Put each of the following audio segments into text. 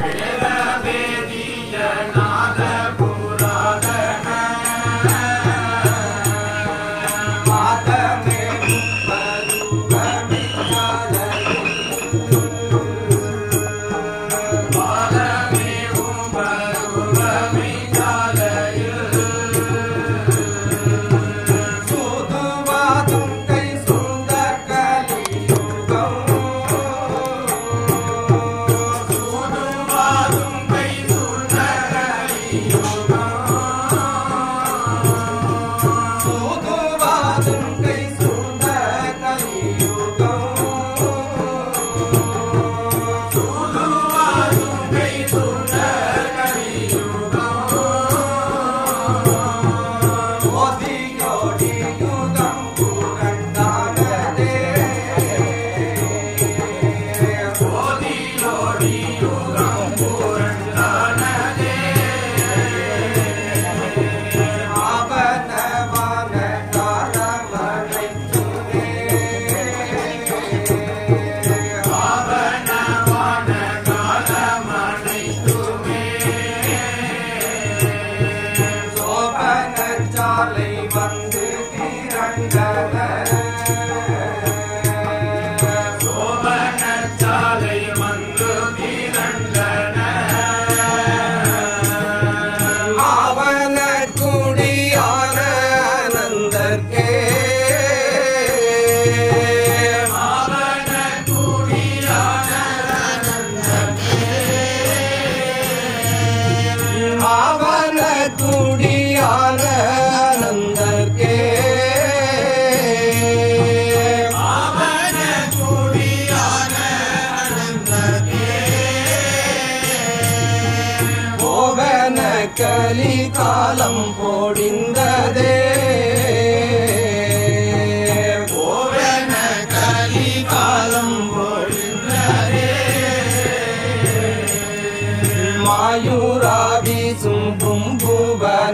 Never the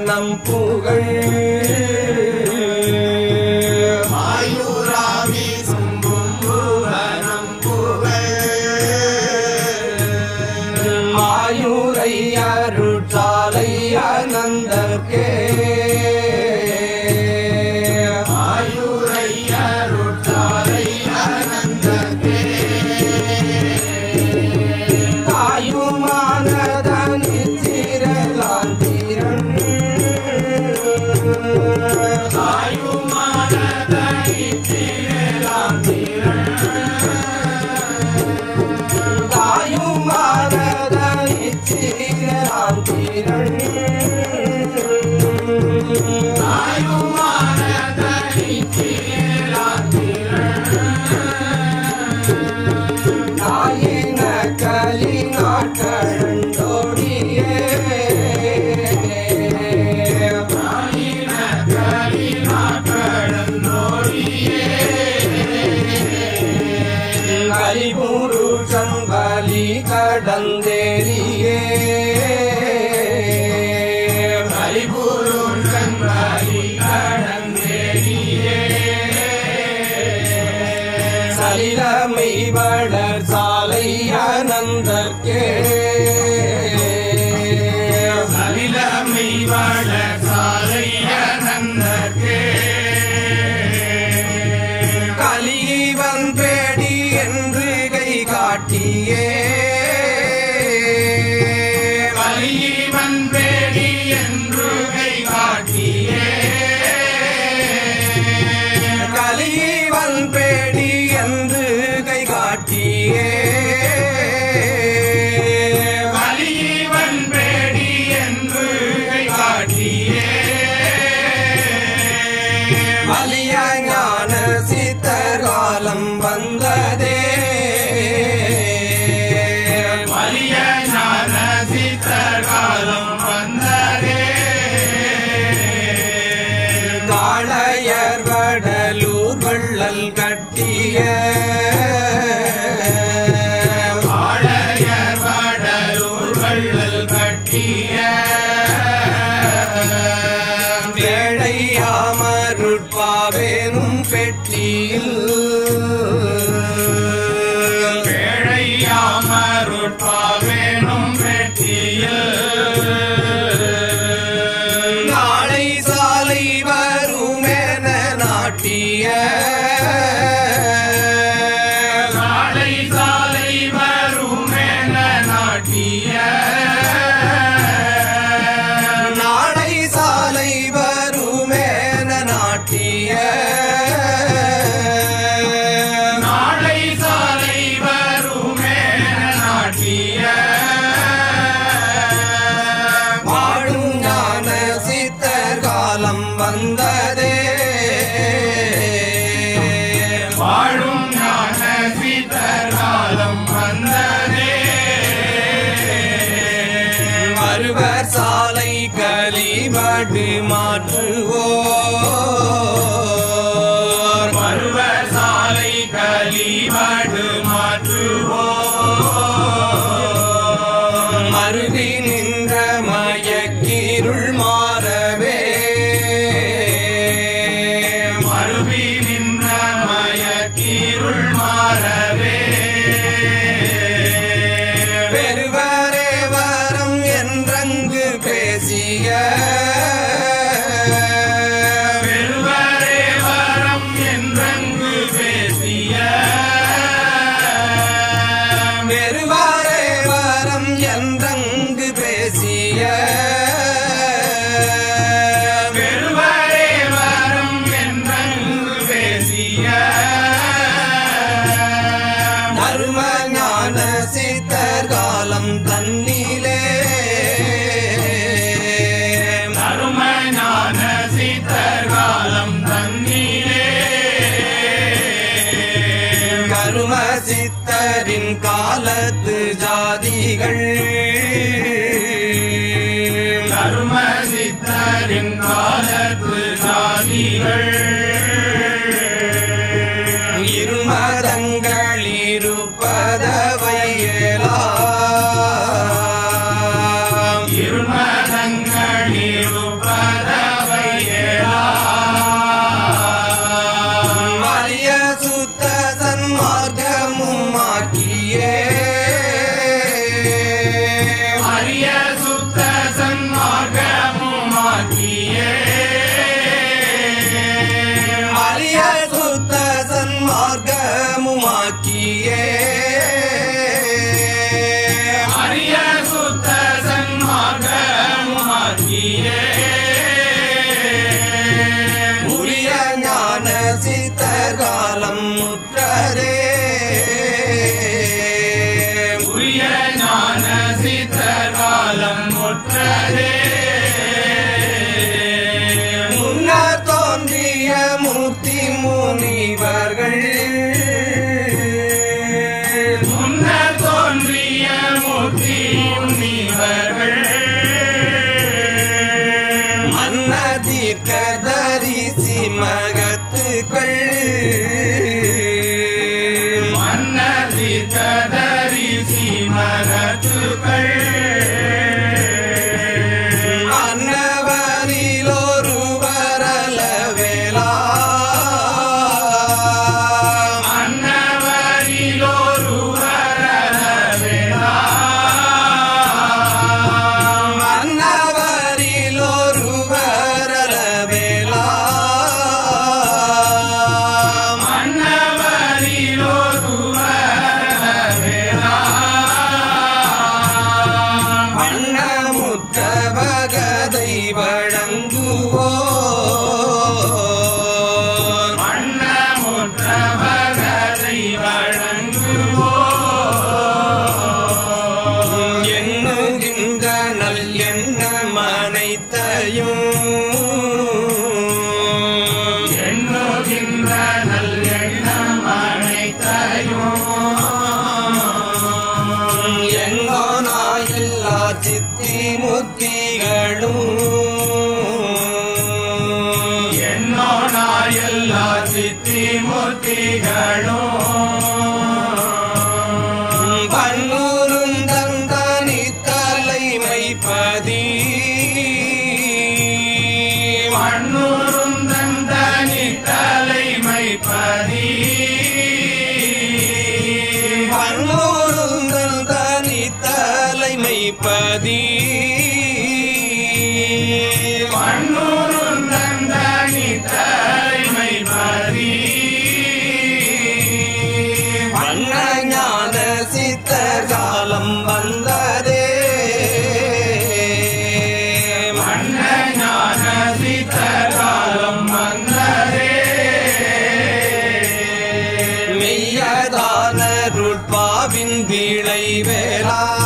நம் புகழ் का डंदेरिए கட்டிய மாலை களிமடு மாற்றுவோ பின் காலத்து ஜாதிகள். தர்ம சித்தரின் காலத்து ஜாதிகள். মুক্তি মুনিবা வித்தையும் விளைவேலா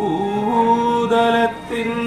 ஊதலத்தின்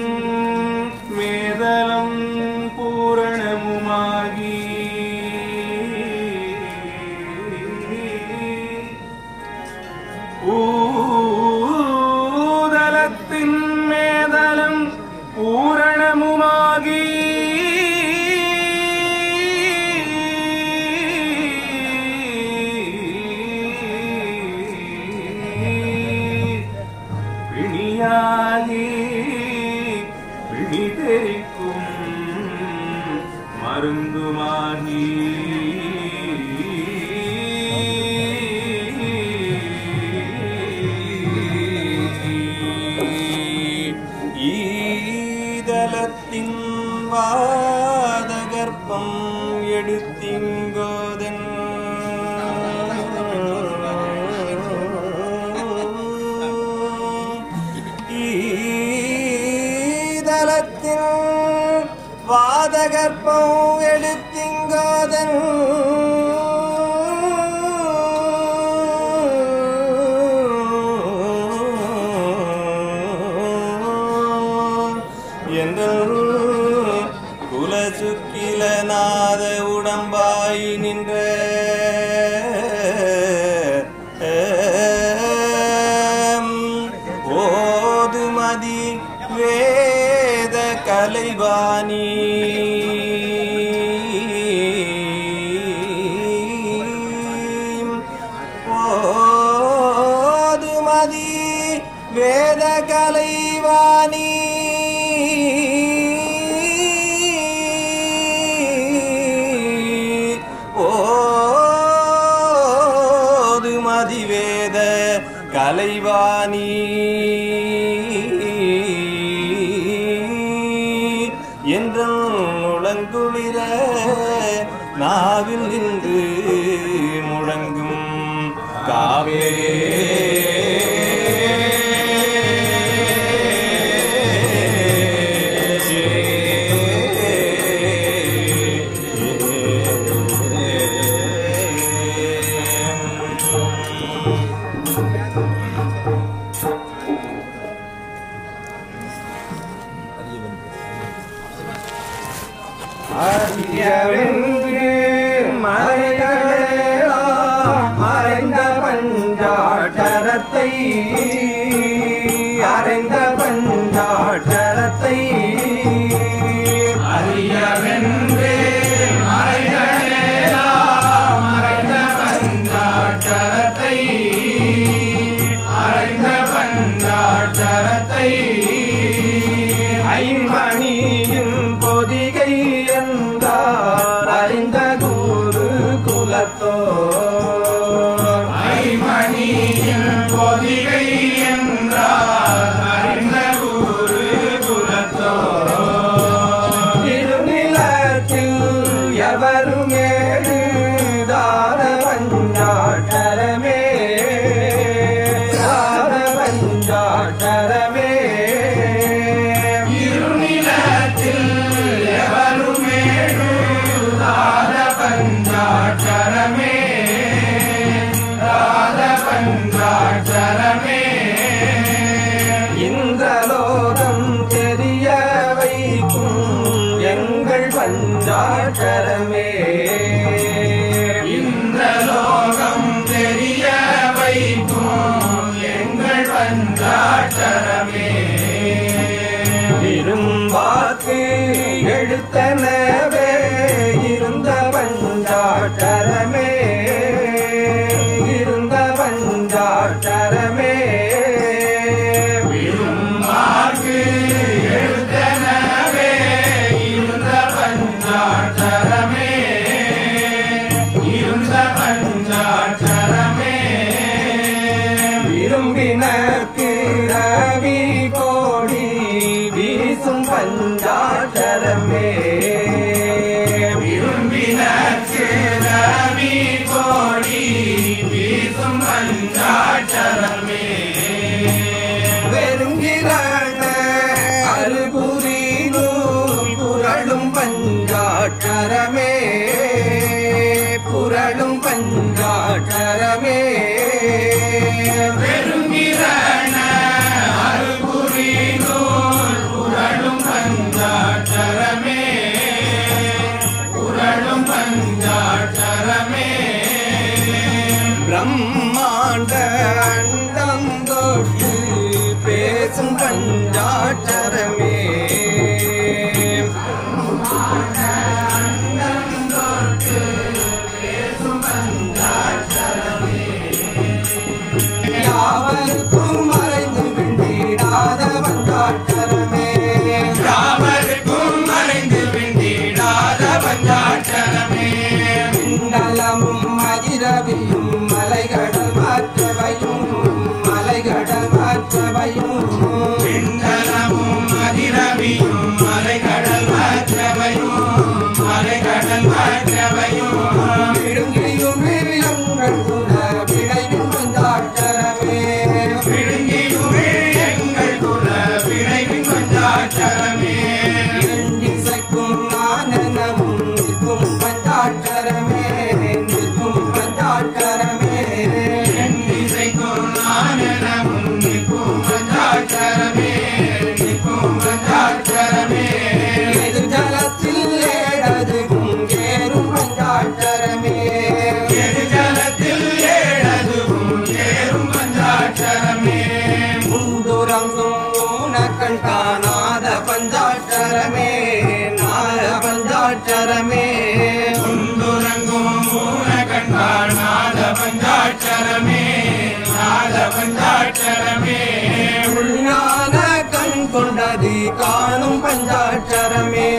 காணும் பஞ்சாட்சரமே.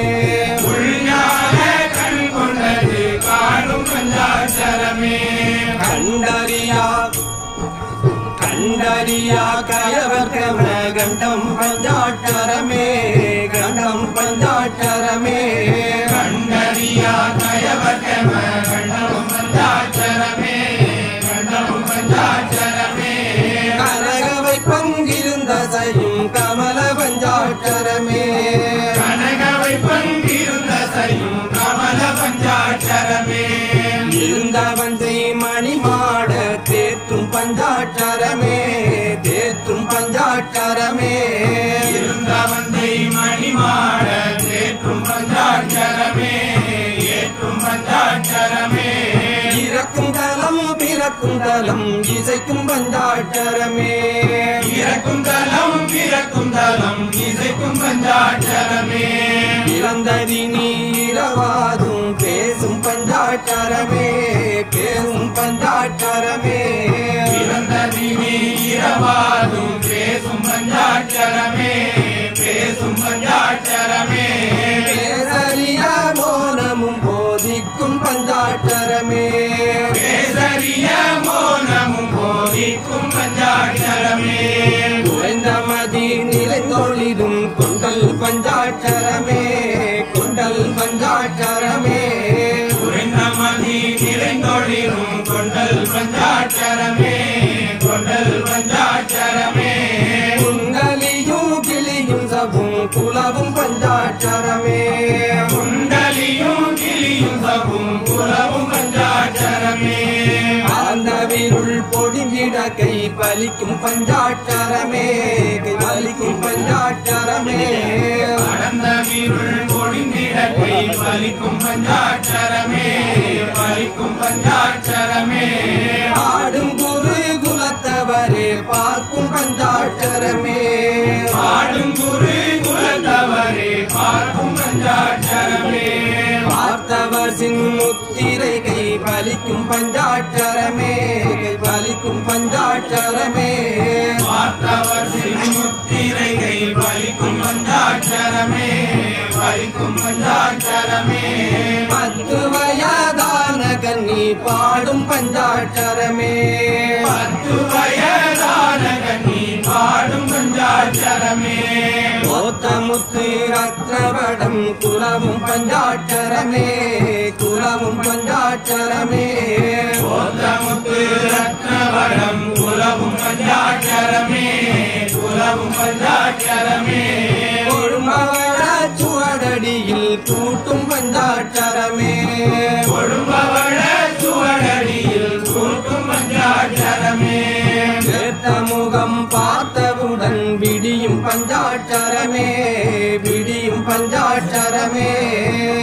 உள்ஞான கண் கொண்டது காணும் பஞ்சாட்சரமே. கண்டறியா கண்டறியா கயவர் கண்டம் பஞ்சாட்சரமே. கண்டம் பஞ்சாட்ச இருந்தவன் செய் மணிமாட தேற்றும் பஞ்சாட்சரமே தேற்றும் பஞ்சாட்சரமே. இருந்தவந்தை மணிமாட தேற்றும் பஞ்சாட்சரமே ஏற்றும் பஞ்சாட்சரமே. இறக்கும் தலம் பிறக்கும் தலம் இசைக்கும் பஞ்சாட்சரமே. இறக்கும் தலம் பிறக்கும் தலம் இசைக்கும் பஞ்சாட்சரமே. இறந்ததி நீரவாதும் பேசும் பஞ்சாட்சரமே பேசும் பஞ்சாட்சரமே. பிறந்ததி நீரவாதும் பேசும் பஞ்சாட்சரமே பேசும் பஞ்சாட்சரமே. பேசறிய மோனமும் போதிக்கும் பஞ்சாட்சரமே. பஞ்சாட்சரமே. குறைந்த மதி தொழிலும் கொண்டல் பஞ்சாட்சரமே. விருள் பொடிந்திட கை பலிக்கும் பஞ்சாட்சரமே. கை பலிக்கும் பஞ்சாட்சரமே. கடந்த வீருள் பொழிந்திட கை பலிக்கும் பஞ்சாட்சரமே. பலிக்கும் பஞ்சாட்சரமே. ஆடும் குரு குலத்தவரே பார்க்கும் பஞ்சாட்சரமே. பாடும் குரு குலத்தவரே பார்க்கும் பஞ்சாட்சரமே. பார்த்தவர் சின்முத்திரை கை பலிக்கும் பஞ்சாட்சரமே. பலிக்கும் பஞ்சாட்சரமே. பார்த்தவர் சிறுமுத்திரை கை பலிக்கும் பஞ்சாட்சரமே. பலிக்கும் பஞ்சாட்சரமே. பத்து வயதான கன்னி பாடும் பஞ்சாட்சரமே. பத்து வயதான கண்ணி பாடும் பஞ்சாட்சரமே. ஓத்தமுத்து ரத்னவடம் குலவும் பஞ்சாட்சரமே குலவும் பஞ்சாட்சரமே. கோத்தமுத்து ரத்னவரம் குலவும் பஞ்சாட்சரமே குலவும் பஞ்சாட்சரமே. சுவடடியில் கூட்டும் பஞ்சாட்சரமே கொடும்பவள சுவடடியில் கூட்டும் பஞ்சாட்சரமே கேட்ட முகம் பார்த்தவுடன் விடியும் பஞ்சாட்சரமே. விடியும் பஞ்சாட்சரமே.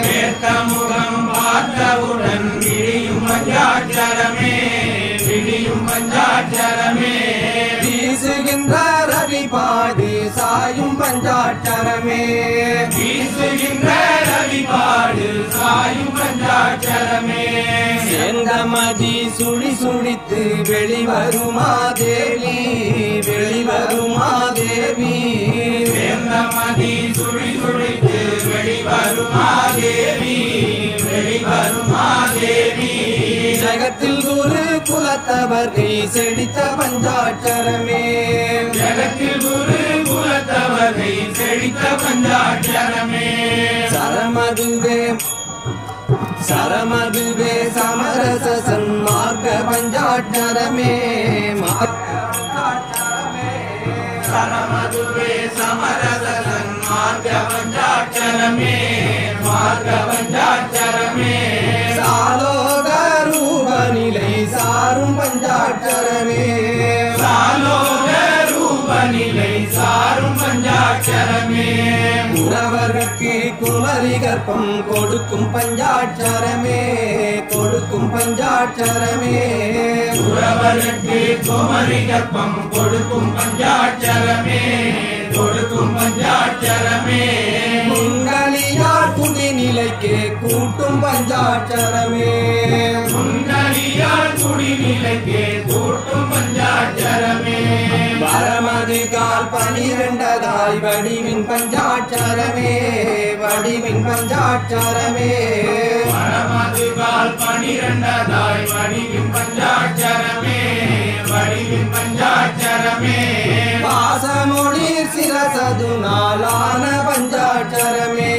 வேட்ட முகம் பார்த்தவுடன் விடியும் பஞ்சாட்சரமே. விடியும் பஞ்சாட்சரமே. பாடி சாயும் பஞ்சாட்சரமே. வீசுகின்ற ரவிபாடு சாயும் பஞ்சாட்சரமே. சேர்ந்த மதி சுழி சுழித்து வெளிவருமா தேவி? வெளிவருமா தேவி? சேர்ந்த மதி சுழி சுழித்து வெளிவருமா தேவி? வெளிவருமா தேவி? ஜகத்தில் குரு குலத்தவரை செழித்த பஞ்சாட்சரமே ஜகத்தில் குரு குலத்தவரை செழித்த பஞ்சாட்சரமே சரமதுவே சரமதுவே சமரச சன்மார்க்க பஞ்சாட்சரமே சரமதுவே சமரசன் மார்க்க பஞ்சாட்சரமே மார்க்க பஞ்சாட்சரமே பஞ்சாட்சரமே சாலோக ரூப நிலை சாரும் பஞ்சாட்சரமே. உறவர்க்கு குமரி கற்பம் கொடுக்கும் பஞ்சாட்சரமே. கொடுக்கும் பஞ்சாட்சரமே. உறவருக்கு குமரி கற்பம் கொடுக்கும் பஞ்சாட்சரமே. கொடுக்கும் பஞ்சாட்சரமே. உனக்கே கூட்டும் பஞ்சாட்சரமே. முன்னடியார் குடிநிலைக்கே கூட்டும் பஞ்சாட்சரமே. பரமது கால் பனிரெண்டதாய் வடிவின் பஞ்சாட்சரமே வடிவின் பஞ்சாட்சரமே. பரமது கால் பனிரெண்டதாய் வடிவின் பஞ்சாட்சரமே வடிவின் பஞ்சாட்சரமே. பாசமொழி சிரசது நாளான பஞ்சாட்சரமே.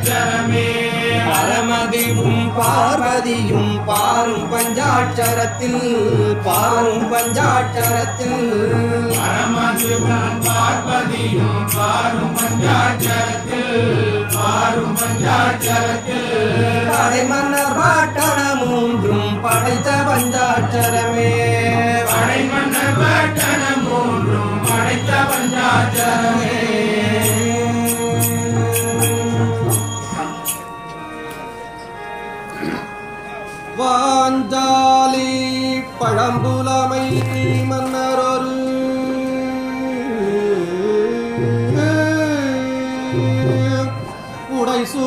பஞ்சாட்சரமே. பரமதியும் பார்வதியும் பாரும் பஞ்சாட்சரத்தில் பாரும் பஞ்சாட்சரத்தில். பரமதியும் பார்வதியும் பாரும் பஞ்சாட்சரத்தில் பாரும் பஞ்சாட்சரத்தில். படைமன்னர் பாட்டணம் மூன்றும் படைத்த பஞ்சாட்சரமே. படைமன்னர் பாட்டணம் மூன்றும் படைத்த பஞ்சாட்சரமே. வாஞ்சாலி பழம்புலமை மன்னரொரு. உடைசூ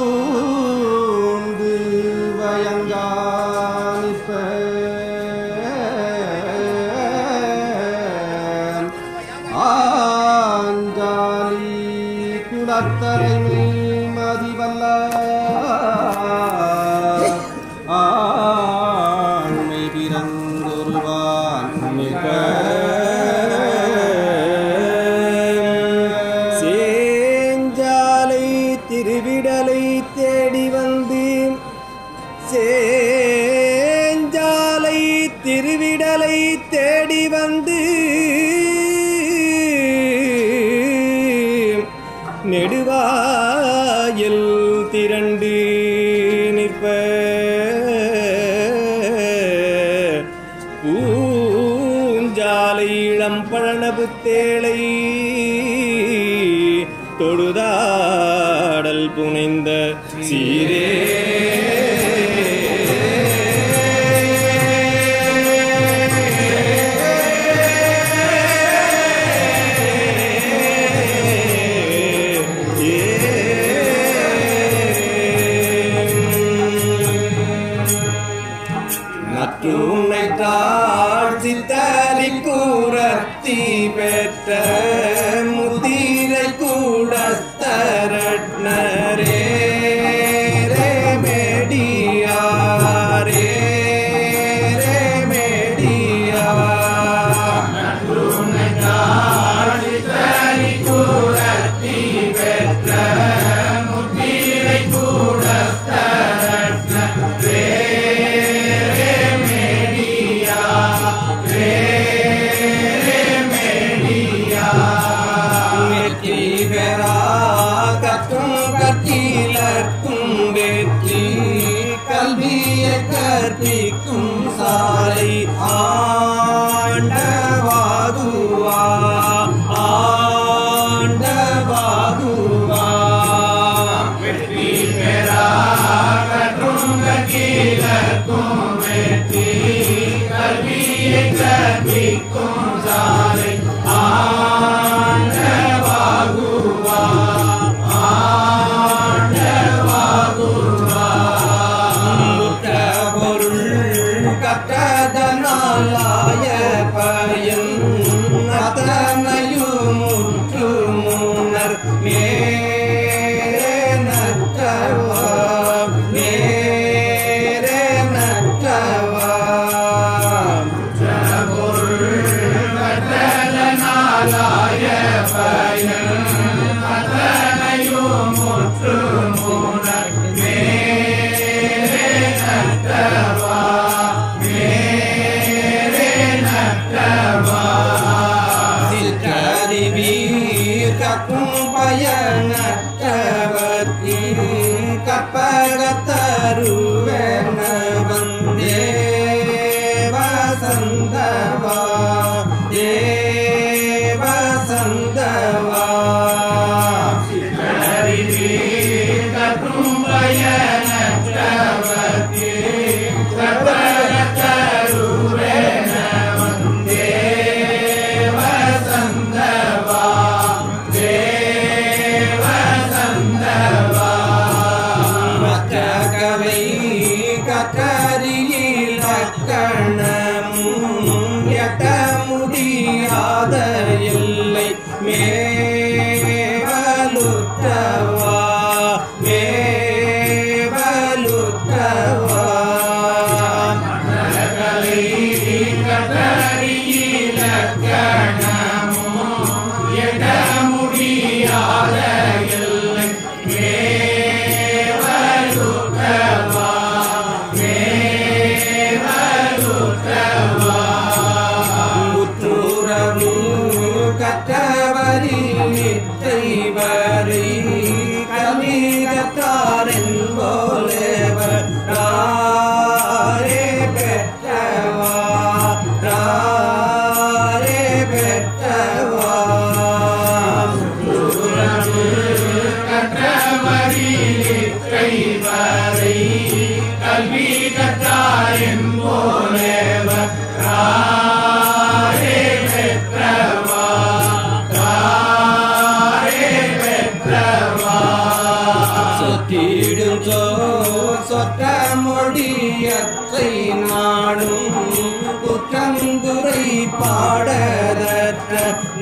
等待吧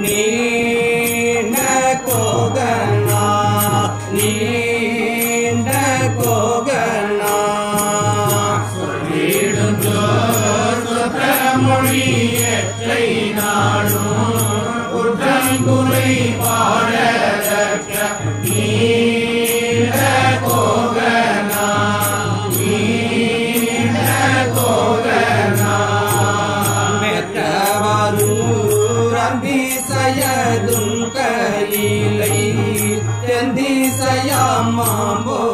நீண்ட கோகனா நீண்ட கோகனா சொல்லிடும் மொழியை நாடும் குற்றங்குறை பாட Sayama Bo.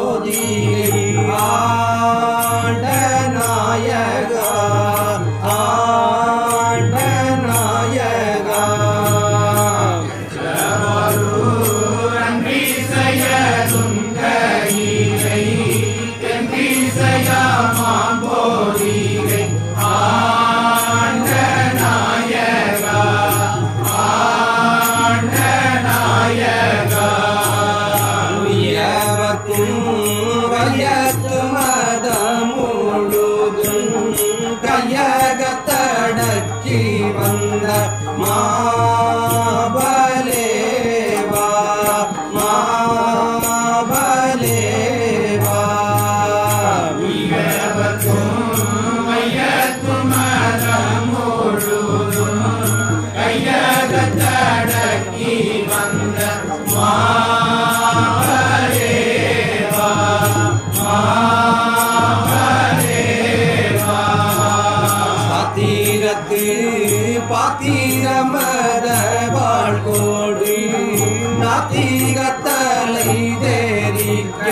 ஆயிரத்து பாத்திரமத வாழ்கோடு நாத்திகத்தலை தேரிக்க